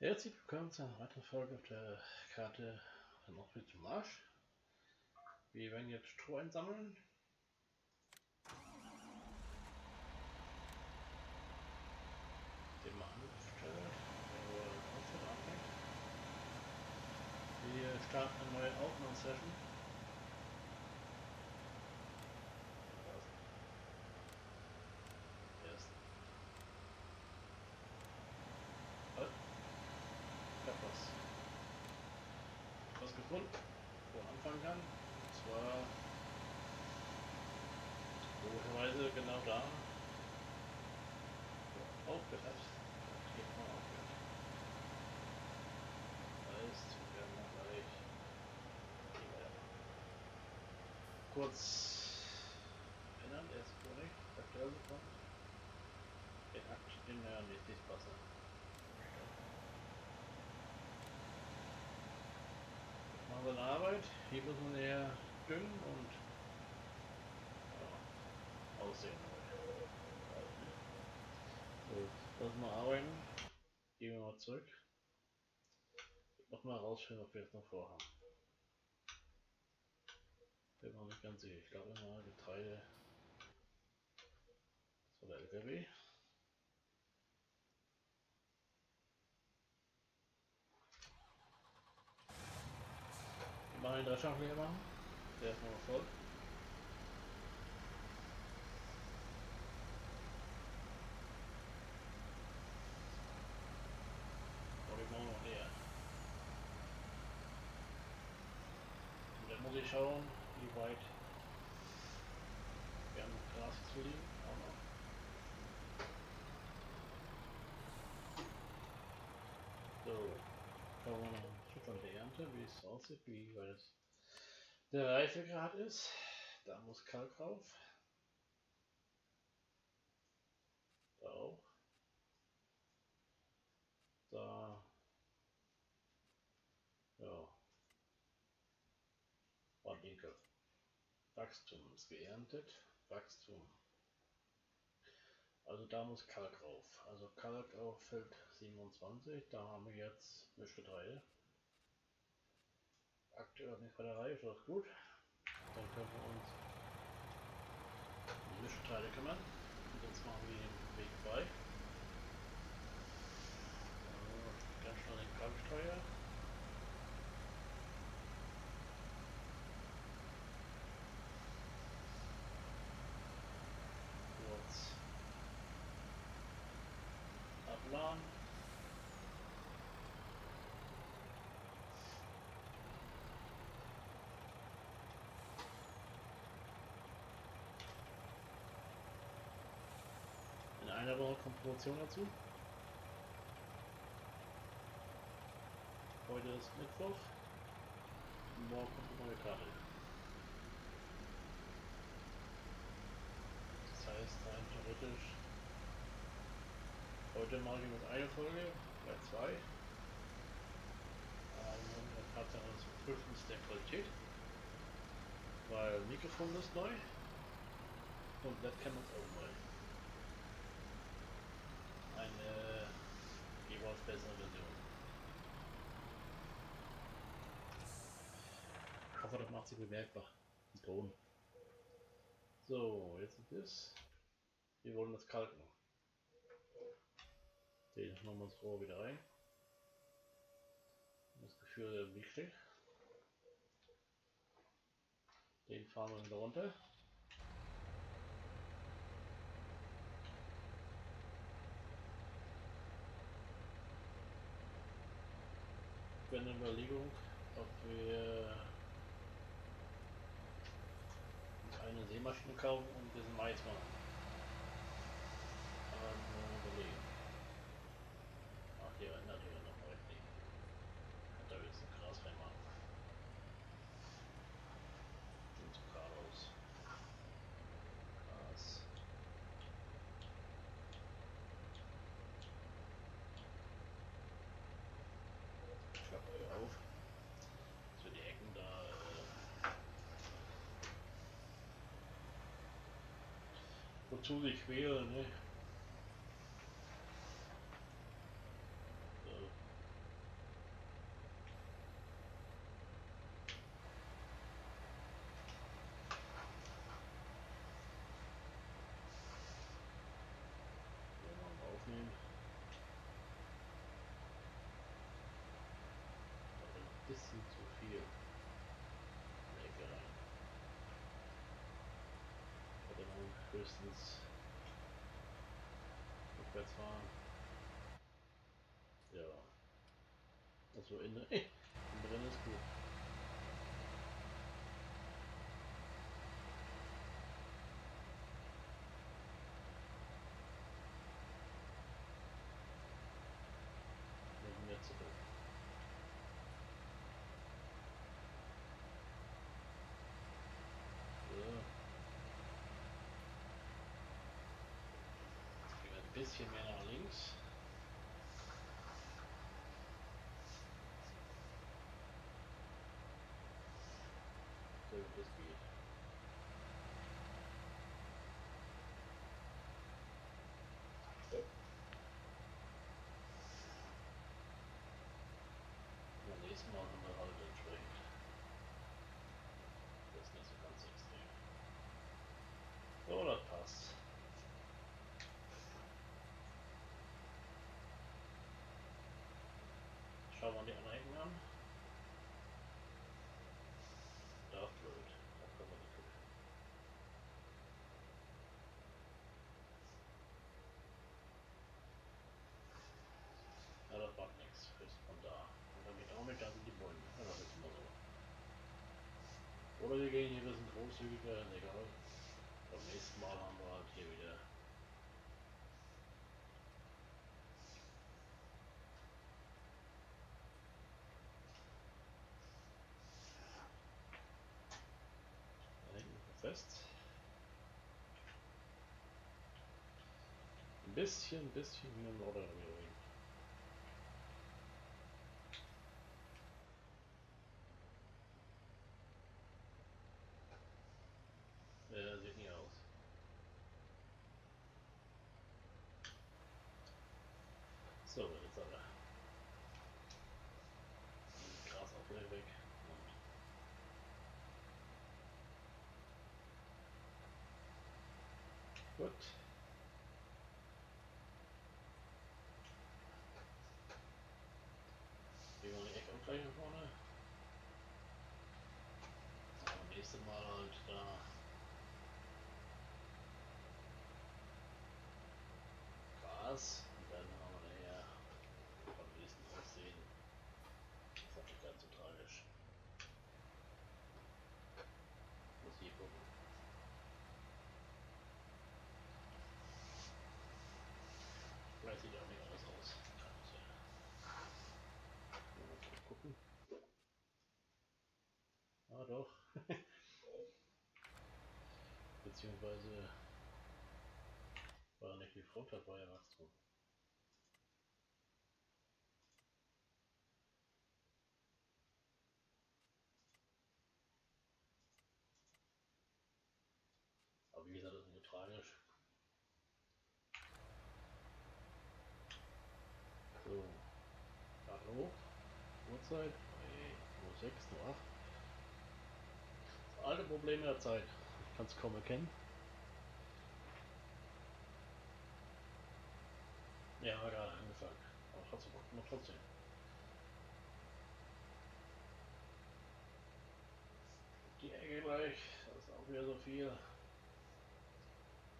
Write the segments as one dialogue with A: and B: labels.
A: Herzlich willkommen zu einer weiteren Folge auf der Karte von Nordweg zum Marsch. Wir werden jetzt Stroh einsammeln. Den mal angestellt, Wir starten eine neue Aufnahmesession. Erst. Halt habe was, gefunden, wo man anfangen kann. Und zwar logischerweise genau da, wo aufgehört hat. Geht mal aufgehört. Das heißt, wir werden mal gleich kurz erinnern, der ist korrekt, aktuell bekommt. Den Akt in der Wasser. machen Arbeit. Hier muss man eher düngen und ja, aussehen. So, lass mal arbeiten. Gehen wir mal zurück. Nochmal rausfinden, ob wir jetzt noch vorhaben. Bin noch nicht ganz sicher. Ich glaube immer Getreide. Das war der LKW. Mal den Drescher machen. Der ist noch voll. Noch muss ich schauen, wie weit wir haben Gras zu liegen. Auch noch. So, schauen wir mal. Ernte, wie es aussieht, wie weil es der Reifegrad ist. Da muss Kalk drauf. Da auch. Da. Ja. War Winkel. Wachstum ist geerntet. Wachstum. Also da muss Kalk rauf. Also Kalk auf Feld 27. Da haben wir jetzt Mischgetreide aktuell nicht bei der Reihe, ist das gut. Dann können wir uns um die Mischteile kümmern. Und jetzt machen wir den Weg frei. Also ganz schnell den Kranksteuer. Kurz abladen. Kommt Promotion dazu. Heute ist Mittwoch. Morgen kommt eine neue Karte. Das heißt rein theoretisch. Heute mache ich mit einer Folge, bei zwei. Ähm, der Tatsache des Prüfens der Qualität. Weil Mikrofon ist neu und Webcam ist auch neu eine jeweils bessere Version. Ich hoffe, das macht sich bemerkbar. Die Ton. So, jetzt ist es. Wir wollen das kalken. Den machen wir das Rohr wieder rein. Das Gefühl wichtig. Den fahren wir wieder runter. Wäre eine Überlegung, ob wir eine Seemaschine kaufen und diesen Mais machen. Aber nur überlegen. Ach, hier ändert ja noch heute nicht. Da willst du Gras reinmachen. Sieht so gerade aus. Gras. Klappe auf. Dass wir die Ecken da äh, wozu sie quälen, ne? Höchstens rückwärts fahren. Ja. Also in, in drin ist gut. Müssen wir zurück. So. Jetzt gehen wir ein bisschen mehr nach links. So, das geht. Beim nächsten Mal haben wir halt entsprechend. Das ist nicht so ganz extrem. So, das passt. Schauen wir die anderen Ecken an. Da blöd. Da können wir nicht durch. Ja, das macht nichts. Ist von da. Und dann geht auch mit ganz in die Bäume. Ja, das ist immer so. Oder wir gehen hier ein bisschen großzügiger, ist egal. Beim nächsten Mal haben wir halt hier wieder da hinten fest. Ein bisschen, bisschen hier im Norden übrigens. Ja, sieht nie aus. So, jetzt aber. Gras auch wieder weg. Und gut. Gehen wir die Ecke auch gleich nach vorne. Aber nächstes Mal halt da. Gras. Und dann haben wir nachher am nächsten aussehen. Das ist nicht ganz so tragisch. Muss hier gucken. Vielleicht sieht auch nicht alles aus. Kann ich ja. Mal gucken. Ah doch. Beziehungsweise war nicht die Front dabei, ja Wachstum. Aber wie gesagt, das ist so tragisch. So, hoch, Uhrzeit, hey, nur 6, nur 8. Das alte Problem der Zeit, ich kann es kaum erkennen. Ja, gerade angefangen, aber trotzdem, noch trotzdem. Die Ecke gleich, das ist auch wieder so viel.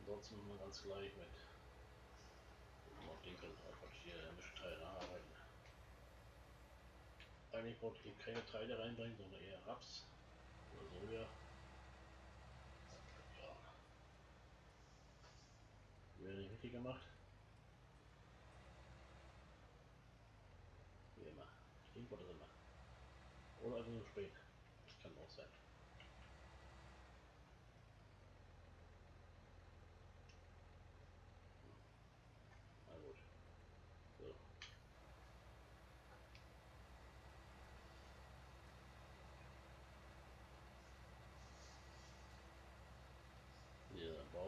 A: Ansonsten machen wir ganz gleich mit. Auf den können wir einfach hier ein bisschen Teile nacharbeiten. Eigentlich wollte ich keine Teile reinbringen, sondern eher Raps Soja. Ja. Wäre nicht richtig gemacht. Wie immer. Stimmt oder immer. Oder einfach nur spät. Das kann auch sein. Na gut. So.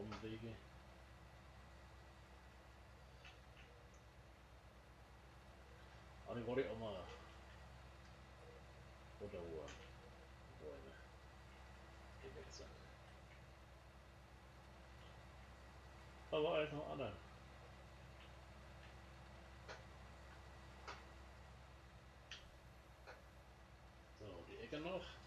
A: Hier Baumwege. Aber die wollte ich auch mal runterholen. Die Bäume. Sind. Aber alles noch anderen. So, die Ecke noch.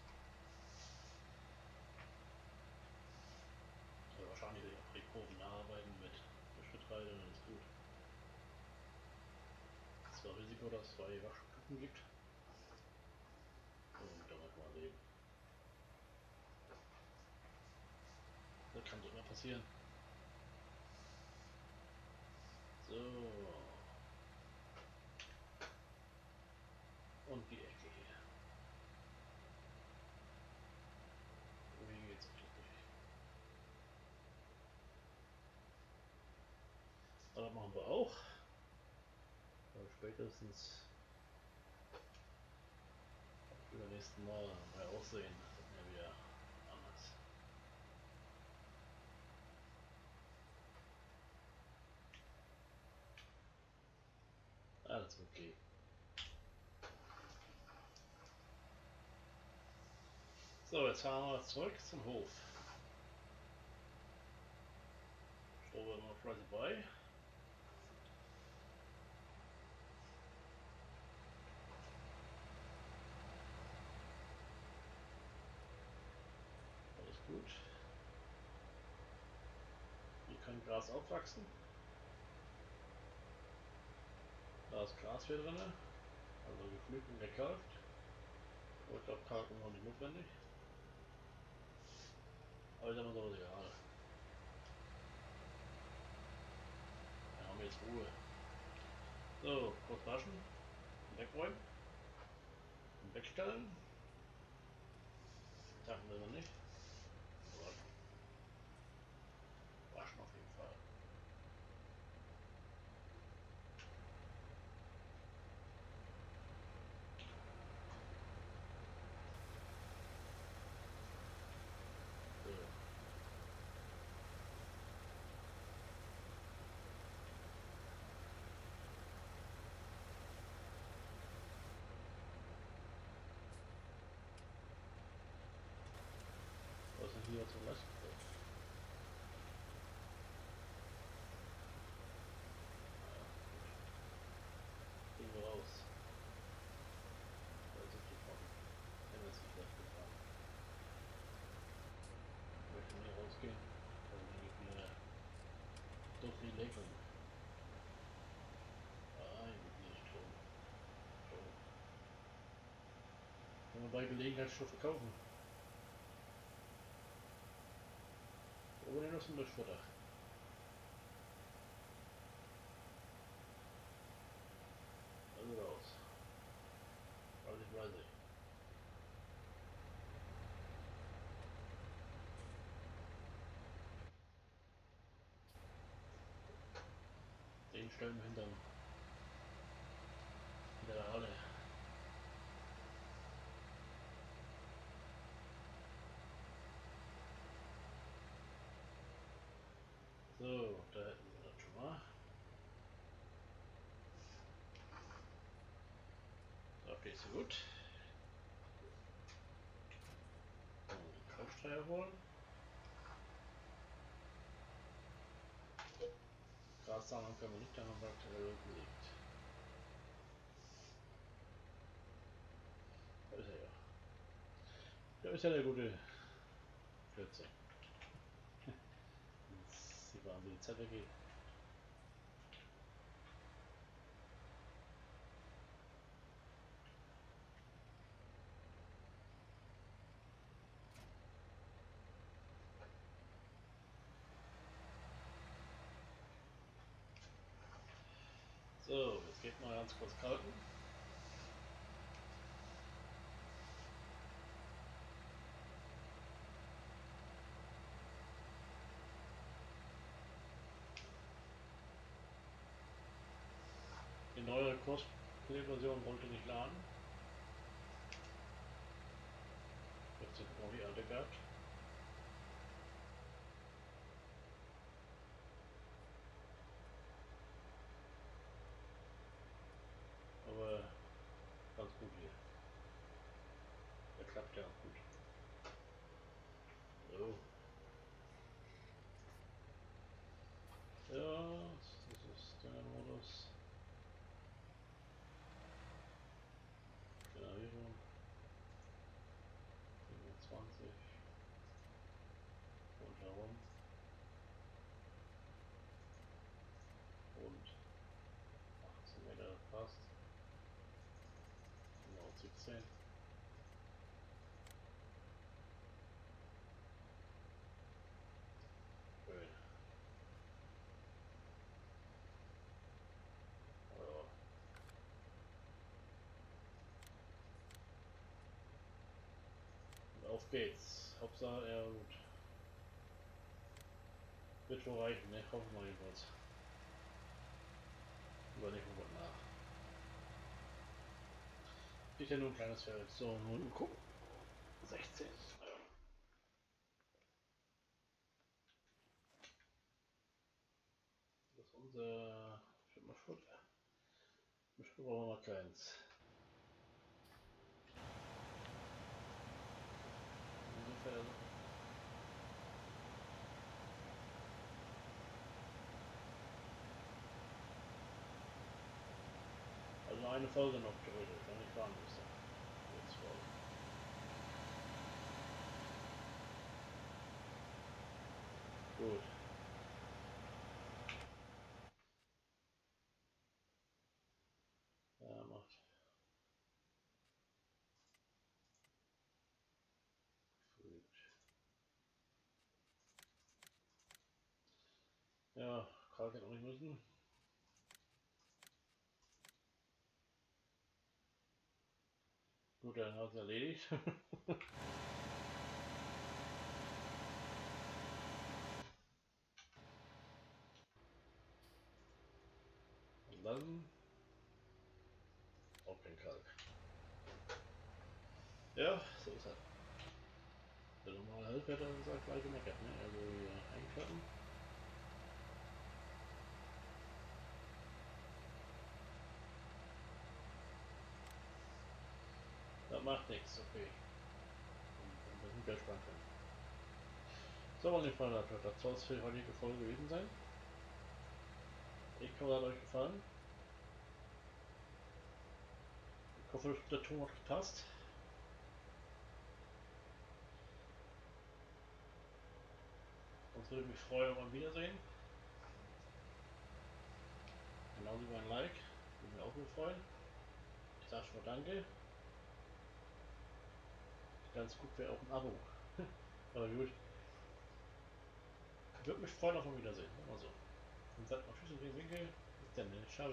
A: Vor, dass es zwei Waschküchen gibt. Und damit mal leben. Das kann doch immer passieren. So. Und die Ecke hier. Wie geht's eigentlich? Das machen wir auch. Aber spätestens übernächsten Mal bei Aussehen ja wieder anders. Alles okay. So, jetzt fahren wir zurück zum Hof. Stroh wir noch fleißig bei. Alles gut. Hier kann Gras aufwachsen. Da ist Gras hier drin, also gepflügt und gekalkt. Aber ich glaube, Kalken noch nicht notwendig. Aber ist aber so egal. Wir haben jetzt Ruhe. So, kurz waschen, wegräumen, und wegstellen. Dachten wir nicht. Waschen. Waschen auf jeden Fall. So. Was ist hier zum Beispiel? Gehen wir raus. Ist es gefahren. Wenn es nicht gleich gefahren. Ich möchte hier rausgehen. Dann liege ich mir durch die Lenkung. Nein, nicht Strom. Strom. Kann man bei Gelegenheit schon verkaufen. Ohne Nuss und Mischfutter. Also raus. Weiß ich, weiß ich. Den stellen wir hinterm hinter der Halle. So, da hätten wir das schon mal. Da geht's so gut. Kalksteuer holen. Grassamen können wir nicht, da haben wir aktuell gelegt. Da ist er ja. Da ist ja der gute Kürze. Jetzt sieht wie die Zeit vergeht. So, jetzt geht mal ganz kurz kalten. Die neue Cosplay-Version wollte nicht laden. Jetzt sind noch die alte gehabt. ja, gut. So. Ja, das ist der Modus. Generierung. 27. Und herum. Und 18 Meter passt. Genau, 17. auf geht's. Hauptsache er gut. Wird schon reichen, ne? Hoffen wir jedenfalls. Überlegen wir nach. Ist ja nur ein kleines Feld. So, nun gucken. 16. Das ist unser Schimmerfutter. Bestimmt brauchen wir mal keins. Also eine Folge noch geredet, wenn ich fahren müsste. Jetzt Folge. Gut. Ja, macht. Gut. Ja, Karl hätte auch nicht müssen. Gut, dann hat es erledigt. Und dann auch kein Kalk. Ja, so ist er. Der normale Halbwetter halt gleich gemeckert, ne? Also hier einklappen. Macht nichts, okay. Das sind können. So, meine Freunde, das soll es für die heutige Folge gewesen sein. Ich hoffe, es hat euch gefallen. Ich hoffe, der Ton hat gepasst. Und würde mich freuen, um ein Wiedersehen. Genauso wie ein Like. Würde mich auch sehr freuen. Ich sage schon mal Danke. Ganz gut wäre auch ein Abo. Aber gut. Ich würde mich freuen auf ein Wiedersehen. Immer so. Und sagt mal Tschüss und Winkel. Bis dann. Ciao.